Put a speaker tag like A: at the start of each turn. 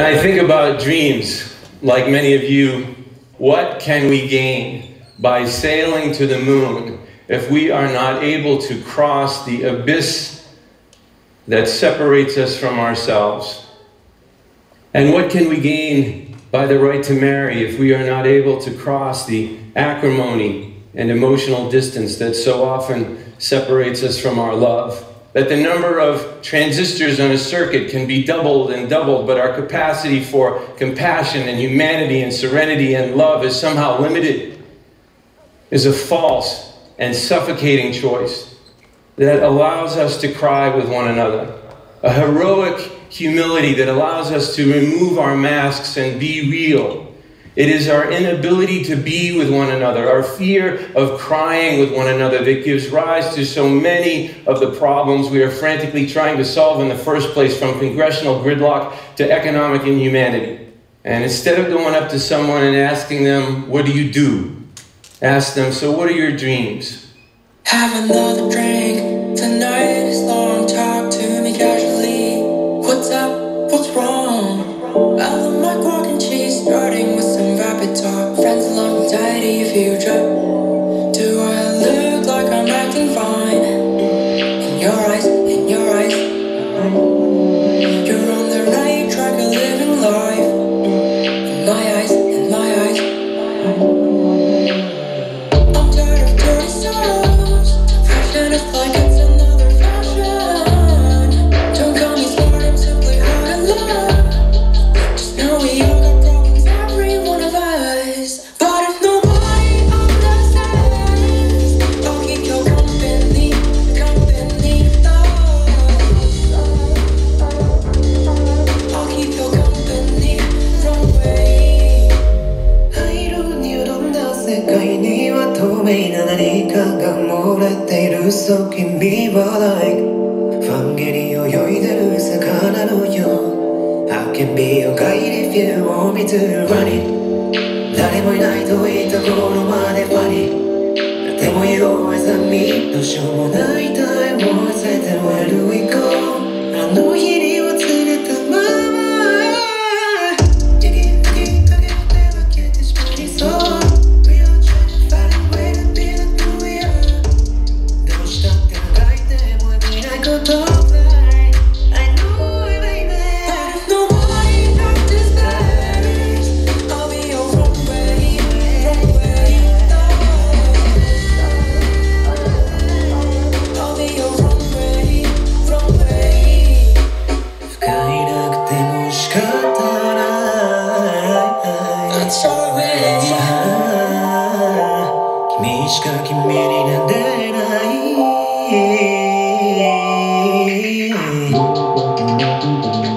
A: When I think about dreams, like many of you, what can we gain by sailing to the moon if we are not able to cross the abyss that separates us from ourselves? And what can we gain by the right to marry if we are not able to cross the acrimony and emotional distance that so often separates us from our love? That the number of transistors on a circuit can be doubled and doubled, but our capacity for compassion and humanity and serenity and love is somehow limited, is a false and suffocating choice that allows us to cry with one another. A heroic humility that allows us to remove our masks and be real. It is our inability to be with one another, our fear of crying with one another that gives rise to so many of the problems we are frantically trying to solve in the first place, from congressional gridlock to economic inhumanity. And instead of going up to someone and asking them, What do you do? Ask them, So what are your dreams?
B: Have another drink. Tonight is long. Talk to me casually. What's up? What's wrong? I love my guac and cheese, starting with some rapid talk. Friends along the tidy future. Do
C: には透明な何かが漏れているそう君は like ファンゲに泳いでる魚のよう I can be your guide if you want me to run it 誰もいないと言った頃まで funny でも you always a me どうしようもない
B: time was
C: 君しか君になれない。